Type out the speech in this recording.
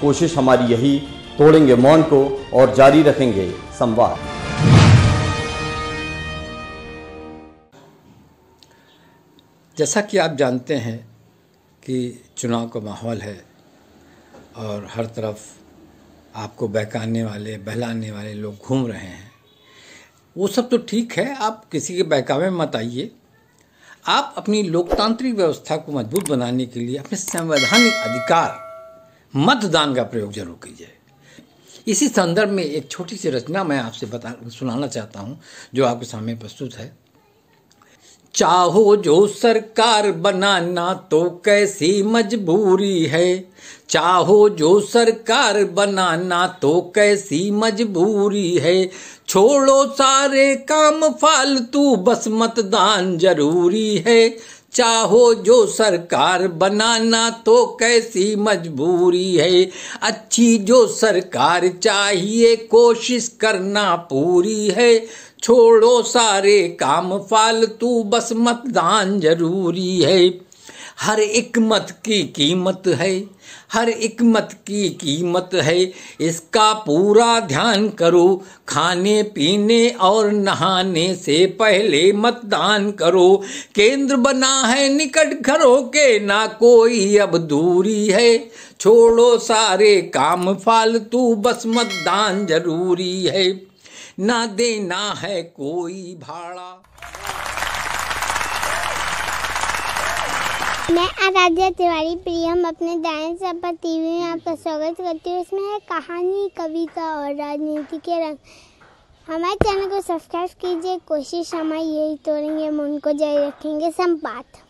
कोशिश हमारी यही, तोड़ेंगे मौन को और जारी रखेंगे संवाद। जैसा कि आप जानते हैं कि चुनाव का माहौल है और हर तरफ़ आपको बहकाने वाले, बहलाने वाले लोग घूम रहे हैं। वो सब तो ठीक है, आप किसी के बहकावे में मत आइए। आप अपनी लोकतांत्रिक व्यवस्था को मज़बूत बनाने के लिए, अपने संवैधानिक अधिकार मतदान का प्रयोग ज़रूर कीजिए। इसी संदर्भ में एक छोटी सी रचना मैं आपसे बता, सुनाना चाहता हूँ, जो आपके सामने प्रस्तुत है। चाहो जो सरकार बनाना तो कैसी मजबूरी है। चाहो जो सरकार बनाना तो कैसी मजबूरी है। छोड़ो सारे काम फालतू, बस मतदान ज़रूरी है। चाहो जो सरकार बनाना तो कैसी मजबूरी है। अच्छी जो सरकार चाहिए, कोशिश करना पूरी है। छोड़ो सारे काम फालतू, बस मतदान ज़रूरी है। हर एक मत की कीमत है, हर एक मत की कीमत है। इसका पूरा ध्यान करो, खाने, पीने और नहाने से पहले मतदान करो। केंद्र बना है निकट घरों के, ना कोई अब दूरी है। छोड़ो सारे काम फालतू, बस मतदान ज़रूरी है। ना देना है कोई भाड़ा। मैं आराध्या तिवारी, प्रियम, अपने डांस सपा टीवी में आपका स्वागत करती हूँ। इसमें है कहानी, कविता और राजनीति के रंग। हमारे चैनल को सब्सक्राइब कीजिए। कोशिश हमारी यही तोड़ेंगे हम उनको जारी रखेंगे संपात।